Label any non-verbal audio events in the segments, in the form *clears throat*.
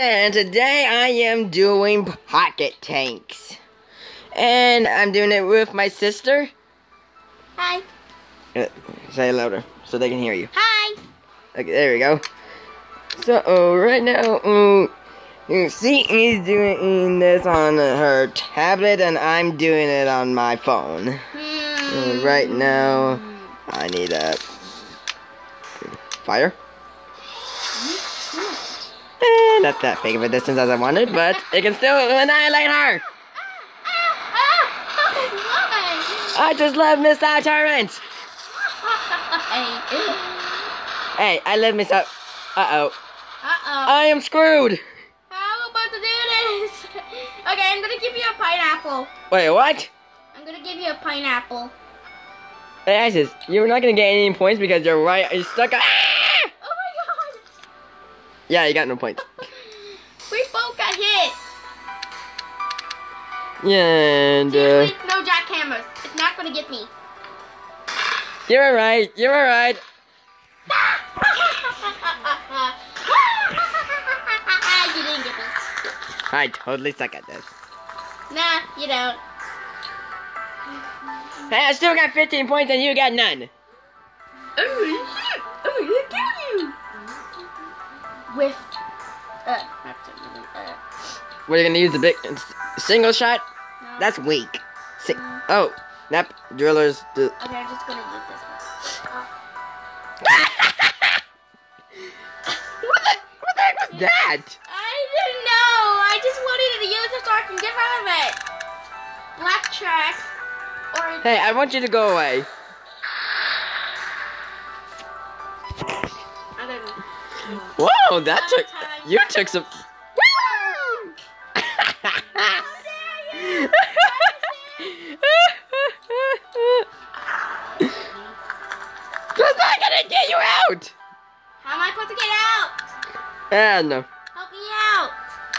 And today I am doing pocket tanks. And I'm doing it with my sister. Hi. Uh, say it louder so they can hear you. Hi. Okay, there we go. So, uh, right now, um, she is doing this on her tablet and I'm doing it on my phone. Uh, right now, I need a fire. Eh, not that big of a distance as I wanted, but it can still annihilate her. I just love missile torrents. Hey, I love missile. Uh oh. Uh-oh. I am screwed. How about to do this? Okay, I'm gonna give you a pineapple. Wait, what? I'm gonna give you a pineapple. Hey, Isis, you're not gonna get any points because you're right. You're stuck. Ah! Yeah, you got no points. *laughs* We both got hit. Yeah, and uh, no jackhammers. It's not gonna get me. you're alright. You're alright. *laughs* you didn't get me. I totally suck at this. Nah, you don't. Hey, I still got 15 points and you got none. With uh, not to- uh, What are gonna use the big single shot? no. That's weak. Si oh, nap drillers. Do Okay, I'm just gonna use this one. *laughs* what the? What the heck was that? I didn't know. I just wanted to use it so I can get rid of it. Black track or Hey, I want you to go away. Whoa, that took. You took some. That's not gonna get you out! How am I supposed to get out? Ah, no. Help me out.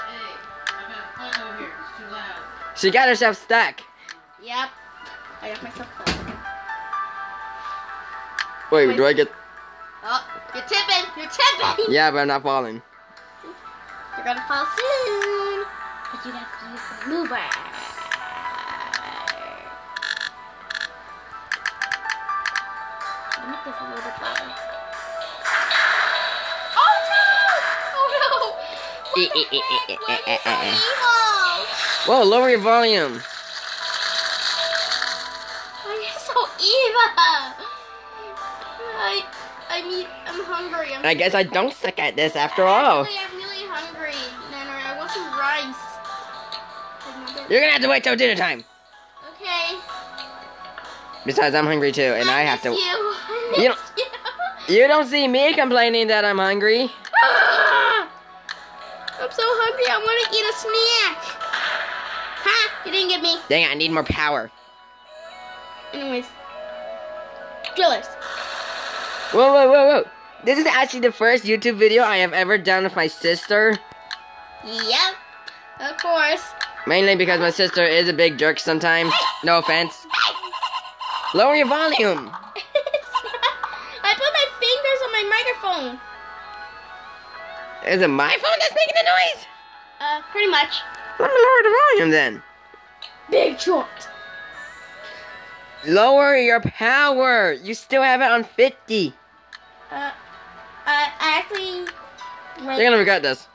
Hey, I got a over here. It's too loud. She got herself stuck. Yep. I got myself caught. Wait, do I get. You're tipping. You're tipping. Yeah, but I'm not falling. You're gonna fall soon. But you have to use the mover. Make this a little bit louder. Oh no! Oh no! What eh, the eh, eh, heck? Why are you so evil? Whoa, lower your volume. Why are you so evil? I, I mean, I'm hungry. I'm I guess I don't suck at this after all. Actually, I'm really hungry. Nana, I want some rice. You're gonna have to wait till dinner time. Okay. Besides, I'm hungry too, and I, have to. You. *laughs* I You miss you. You don't see me complaining that I'm hungry. *laughs* I'm so hungry. I want to eat a snack. Ha! You didn't get me. Dang it, I need more power. Anyways, drillers. Whoa, whoa, whoa, whoa. This is actually the first YouTube video I have ever done with my sister. Yep. Of course. Mainly because my sister is a big jerk sometimes. No offense. Lower your volume. *laughs* I put my fingers on my microphone. Is it my phone that's making the noise? Uh, pretty much. Let me lower the volume then. Big shot. Lower your power. You still have it on 50. Uh, uh, I actually. Wait, You're gonna regret this.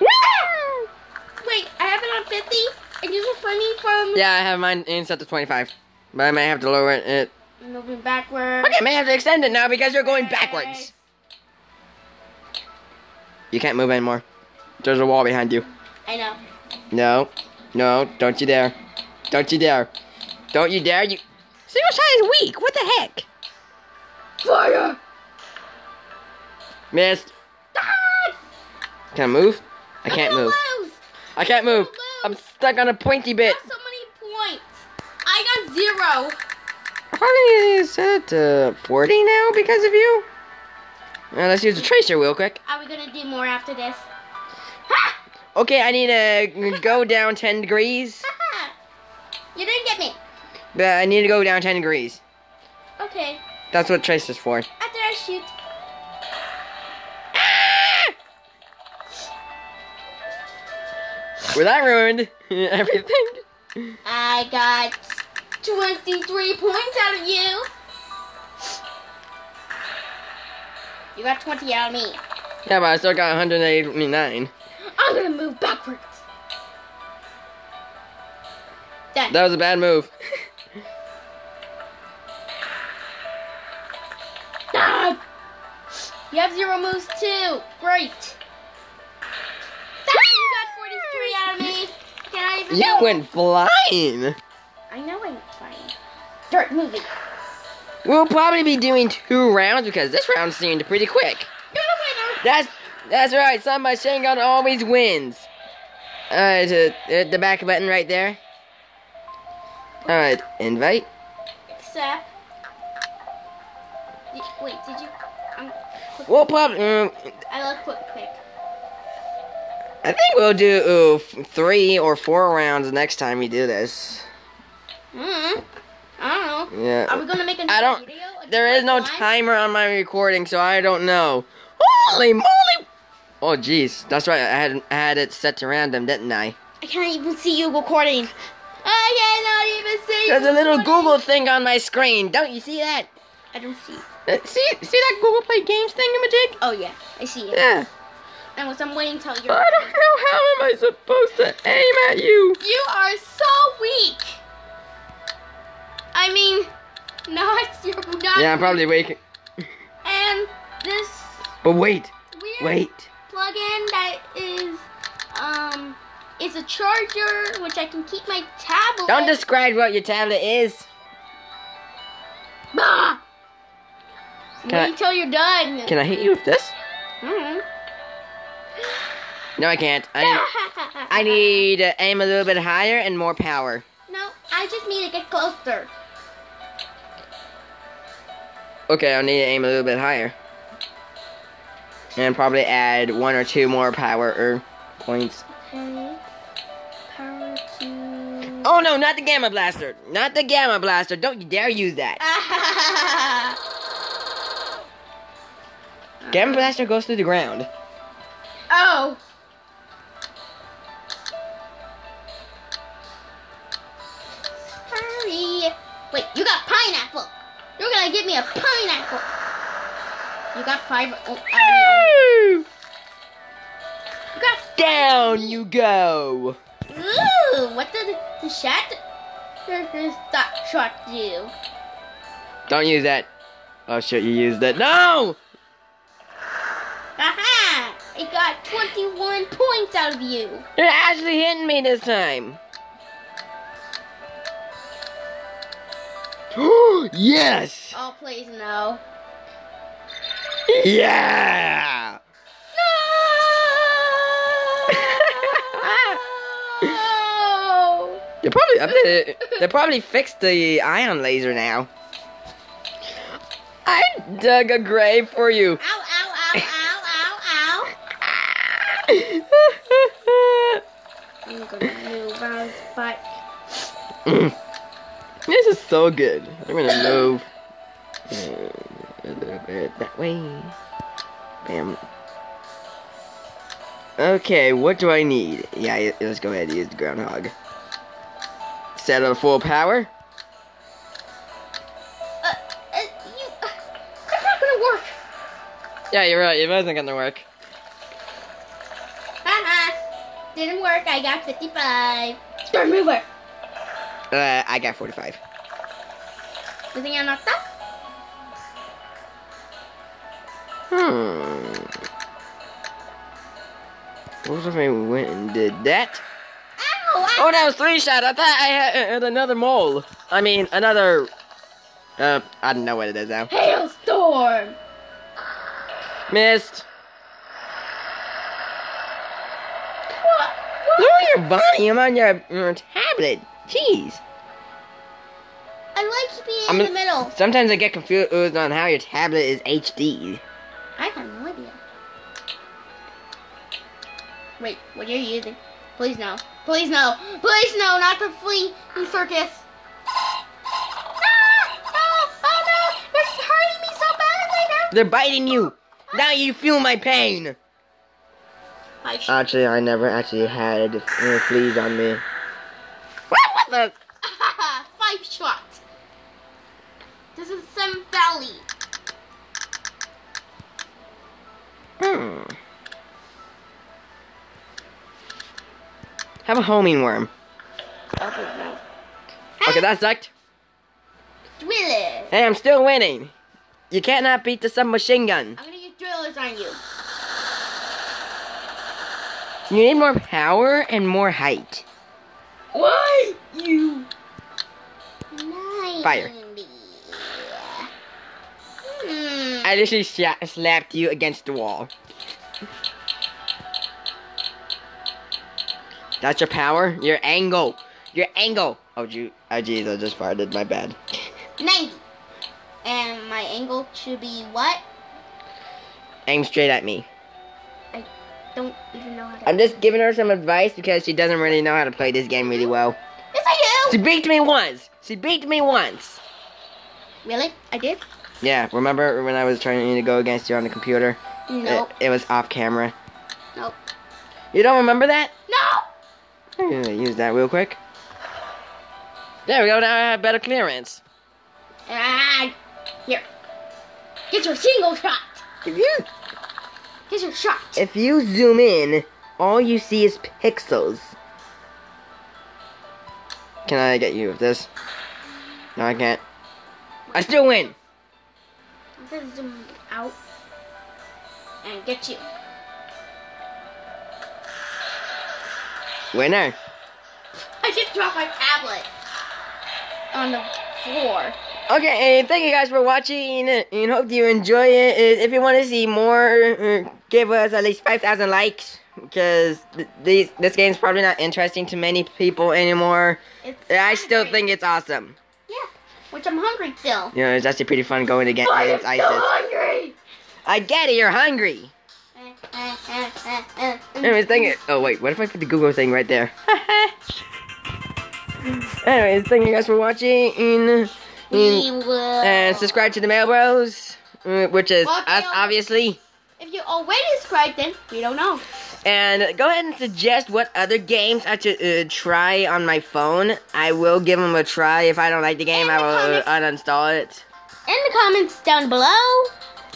wait, I have it on 50? And you are funny from Yeah, I have mine in set to 25. But I may have to lower it. moving backwards. Okay, I may have to extend it now because you're going backwards. You can't move anymore. There's a wall behind you. I know. No. No, don't you dare. Don't you dare. Don't you dare. You. Single shot is weak. What the heck? Fire! Missed. Can I move? I can't move. Lose. I can't move. I'm stuck on a pointy bit. so many points. I got zero. How is set to uh, 40 now because of you? Now let's use the tracer real quick. Are we gonna do more after this? *laughs* Okay, I need to go *laughs* down 10 degrees. *laughs* you didn't get me. But I need to go down 10 degrees. Okay. That's what tracer's for. After I shoot. Well, that ruined *laughs* everything. I got 23 points out of you. You got 20 out of me. Yeah, but I still got 189. I'm gonna move backwards. Done. That was a bad move. *laughs* You have zero moves too. Great. You got 43 out of me. Can I even You go? went flying. I know I'm fine. Start movie. We'll probably be doing two rounds because this round seemed pretty quick. You're the winner. That's that's right. Submachine Gun always wins. Alright, uh, uh, the back button right there. Alright, invite. Except. Wait, did you? We'll probably. Um, I love quick pick. I think we'll do uh, three or four rounds next time we do this. Mm, I don't know. Are Yeah. we gonna make a new I don't- video? There is no timer on my recording, so I don't know. Holy moly! Oh jeez, that's right. I had I had it set to random, didn't I? I can't even see you recording. I cannot even see. There's a little recording. Google thing on my screen. Don't you see that? I don't see. Uh, see see that Google Play Games thing, thingamajig? Oh yeah, I see it. Yeah. And I'm waiting till you're. I don't know how am I supposed to aim at you. You are so weak. I mean, not *laughs* you're not. Yeah, I'm probably waking. And this But wait, weird wait. plug-in that is um is a charger which I can keep my tablet. Don't describe what your tablet is. Bah! Can I- Wait till you're done. Can I hit you with this? Mhm. No, I can't. I need, I need to aim a little bit higher and more power. No, I just need to get closer. Okay, I'll need to aim a little bit higher. And probably add one or two more power er, points. Okay. Power to. Oh no, not the Gamma Blaster! Not the Gamma Blaster! Don't you dare use that! *laughs* Gamma Blaster goes through the ground. oh. Sorry. Wait, you got pineapple. You're gonna give me a pineapple. You got five. Oh, I mean, oh. you got. Down you go! Ooh, what did the shot? That shot do? Don't use that. Oh shit, you used it. No! Got 21 points out of you. You're actually hitting me this time. *gasps* yes! Oh, please no. Yeah! No! *laughs* They probably updated. *laughs* They probably fixed the ion laser now. I dug a grave for you. Ow, ow, ow, ow, ow, ow. I'm gonna *clears throat* this is so good. I'm gonna move a little bit that way. Bam. Okay, what do I need? Yeah, let's go ahead and use the groundhog. Set on full power. Uh, uh, you, uh, that's not gonna work. Yeah, you're right. It wasn't gonna work. Didn't work. I got 55. Start mover. Uh, I got 45. You think I'm not that? Hmm. What if I went and did that? Ow! Oh, that was three shot. I thought I had, had another mole. I mean, another. Uh, I don't know what it is now. Hailstorm. Missed. What? Lower your volume on your, your tablet. Jeez. I like being I'm in the middle. Sometimes I get confused on how your tablet is HD. I have no idea. Wait, what are you're using? Please no. Please no. Please no, not the flea circus. Ah! Oh, oh no! It's hurting me so badly now. They're biting you. Now you feel my pain. Five shot. Actually, I never actually had uh, fleas on me. What, what the? *laughs* Five shots. This is some valley. Hmm. Have a homing worm. Okay, that sucked. Drillers. Hey, I'm still winning. You cannot beat the submachine gun. I'm gonna use drillers on you. You need more power and more height. Why you? Nice. Fire. Hmm. I literally slapped you against the wall. That's your power? Your angle. Your angle. Oh, you. Oh, jeez, I just farted. My bad. 90. And my angle should be what? Aim straight at me. Don't even know how to. I'm just giving her some advice because she doesn't really know how to play this game really well. yes, I do. She beat me once. She beat me once. Really? I did? Yeah, remember when I was trying to go against you on the computer? Nope. It, it was off camera. Nope. You don't remember that? No. I'm gonna use that real quick. There we go. Now I have better clearance. Ah, here. Get your single shot. If Get your shot. if you zoom in, all you see is pixels. Can I get you with this? No, I can't. I still win. I'm gonna zoom out and get you. Winner. I just dropped my tablet on the floor. Okay, and thank you guys for watching, and hope you enjoy it. If you want to see more, uh, give us at least 5,000 likes, because th- these this game's probably not interesting to many people anymore. It's I still think it's awesome. Yeah, which I'm hungry still. You know, it's actually pretty fun going against I am against still ISIS. hungry. I get it, you're hungry. Anyways, thank you. Oh wait, what if I put the Google thing right there? *laughs* Anyways, thank you guys for watching, We and, will. and subscribe to the Mail Bros, uh, which is Well, us, obviously. If you already subscribed, then we don't know. And go ahead and suggest what other games I should uh, try on my phone. I will give them a try. If I don't like the game, In I will uh, comments. uninstall it. In the comments down below.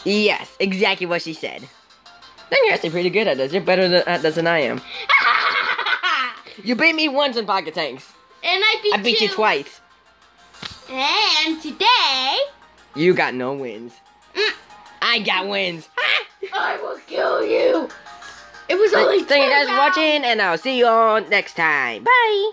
Yes, exactly what she said. Then you're actually pretty good at this. You're better at this than I am. *laughs* You beat me once in Pocket Tanks. and I beat, you. I beat you twice. And today, You got no wins. Mm. I got wins. *laughs* I will kill you. It was only Thank you guys for watching, and I'll see you all next time. Bye.